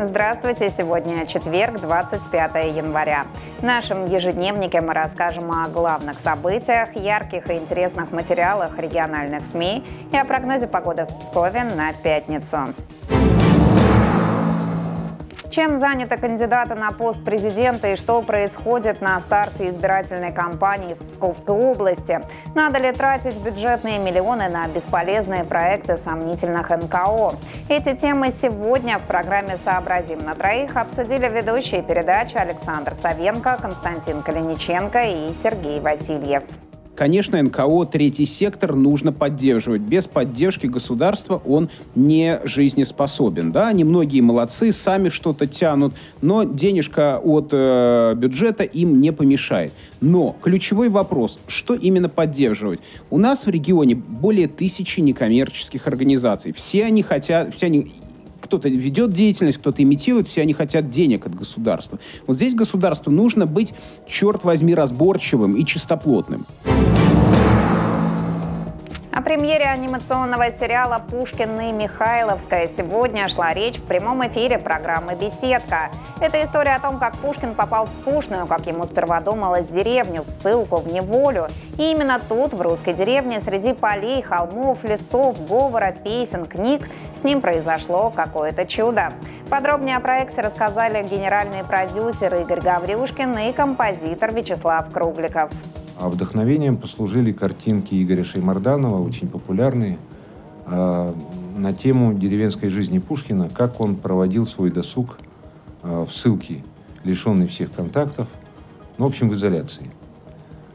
Здравствуйте! Сегодня четверг, 25 января. В нашем ежедневнике мы расскажем о главных событиях, ярких и интересных материалах региональных СМИ и о прогнозе погоды в Пскове на пятницу. Чем заняты кандидаты на пост президента и что происходит на старте избирательной кампании в Псковской области? Надо ли тратить бюджетные миллионы на бесполезные проекты сомнительных НКО? Эти темы сегодня в программе «Сообразим на троих» обсудили ведущие передачи Александр Савенко, Константин Калиниченко и Сергей Васильев. Конечно, НКО, третий сектор нужно поддерживать. Без поддержки государства он не жизнеспособен. Да, они многие молодцы, сами что-то тянут, но денежка от э, бюджета им не помешает. Но ключевой вопрос, что именно поддерживать? У нас в регионе более тысячи некоммерческих организаций. Все они хотят, все они кто-то ведет деятельность, кто-то имитирует, все они хотят денег от государства. Вот здесь государству нужно быть, черт возьми, разборчивым и чистоплотным. Премьере анимационного сериала «Пушкин и Михайловская» сегодня шла речь в прямом эфире программы «Беседка». Это история о том, как Пушкин попал в скучную, как ему сперва думалось, деревню, в ссылку, в неволю. И именно тут, в русской деревне, среди полей, холмов, лесов, говора, песен, книг, с ним произошло какое-то чудо. Подробнее о проекте рассказали генеральный продюсер Игорь Гаврюшкин и композитор Вячеслав Кругликов. А вдохновением послужили картинки Игоря Шеймарданова, очень популярные, а, на тему деревенской жизни Пушкина, как он проводил свой досуг а, в ссылке, лишенный всех контактов, ну, в общем, в изоляции.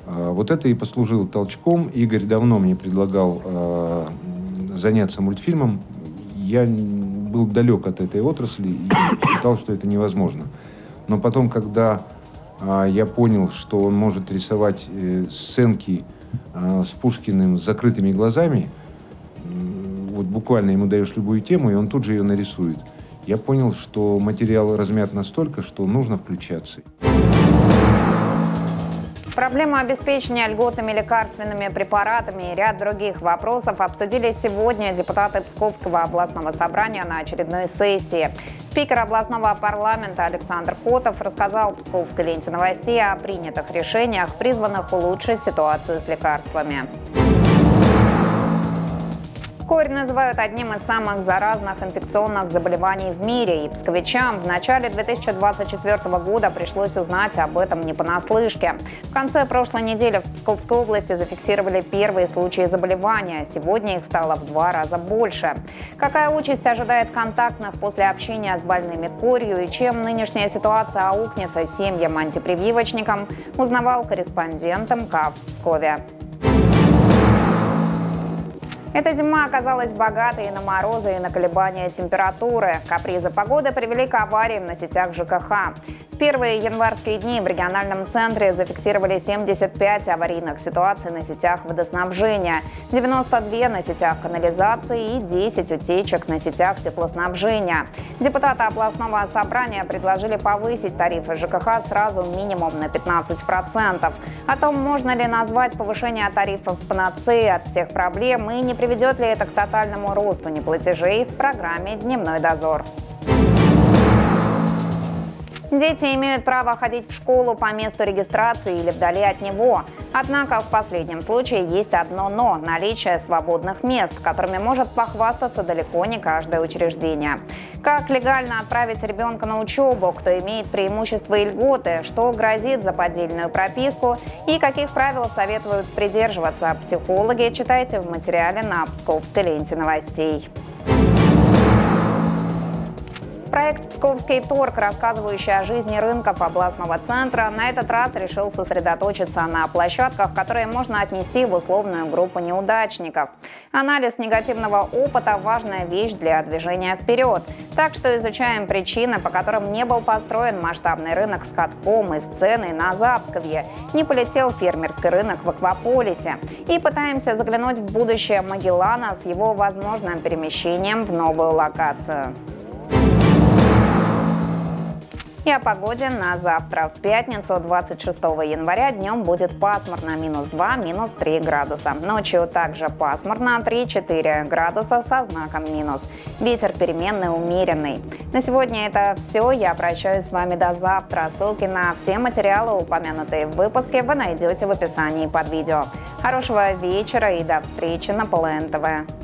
Вот это и послужило толчком. Игорь давно мне предлагал заняться мультфильмом. Я был далек от этой отрасли и считал, что это невозможно. Но потом, когда а, я понял, что он может рисовать э, сценки а, с Пушкиным с закрытыми глазами. Вот буквально ему даешь любую тему, и он тут же ее нарисует. Я понял, что материал размят настолько, что нужно включаться. Проблему обеспечения льготными лекарственными препаратами и ряд других вопросов обсудили сегодня депутаты Псковского областного собрания на очередной сессии. Спикер областного парламента Александр Котов рассказал Псковской ленте новостей о принятых решениях, призванных улучшить ситуацию с лекарствами. Корь называют одним из самых заразных инфекционных заболеваний в мире, и псковичам в начале 2024 года пришлось узнать об этом не понаслышке. В конце прошлой недели в Псковской области зафиксировали первые случаи заболевания. Сегодня их стало в два раза больше. Какая участь ожидает контактных после общения с больными корью и чем нынешняя ситуация аукнется семьям-антипрививочникам, узнавал корреспондент МК в Пскове. Эта зима оказалась богатой и на морозы, и на колебания температуры. Капризы погоды привели к авариям на сетях ЖКХ. В первые январские дни в региональном центре зафиксировали 75 аварийных ситуаций на сетях водоснабжения, 92 на сетях канализации и 10 утечек на сетях теплоснабжения. Депутаты областного собрания предложили повысить тарифы ЖКХ сразу минимум на 15%. О том, можно ли назвать повышение тарифов панацеей от всех проблем и не приведет ли это к тотальному росту неплатежей в программе «Дневной дозор». Дети имеют право ходить в школу по месту регистрации или вдали от него. Однако в последнем случае есть одно «но» – наличие свободных мест, которыми может похвастаться далеко не каждое учреждение. Как легально отправить ребенка на учебу, кто имеет преимущества и льготы, что грозит за поддельную прописку? И каких правил советуют придерживаться? Психологи, читайте в материале на Псковской ленте новостей. Проект «Псковский торг», рассказывающий о жизни рынков областного центра, на этот раз решил сосредоточиться на площадках, которые можно отнести в условную группу неудачников. Анализ негативного опыта – важная вещь для движения вперед. Так что изучаем причины, по которым не был построен масштабный рынок с катком и сценой на Запсковье, не полетел фермерский рынок в Акваполисе. И пытаемся заглянуть в будущее Магеллана с его возможным перемещением в новую локацию. И о погоде на завтра. В пятницу 26 января днем будет пасмурно минус 2, минус 3 градуса. Ночью также пасмурно 3-4 градуса со знаком минус. Ветер переменный умеренный. На сегодня это все. Я прощаюсь с вами до завтра. Ссылки на все материалы, упомянутые в выпуске, вы найдете в описании под видео. Хорошего вечера и до встречи на ПЛН ТВ.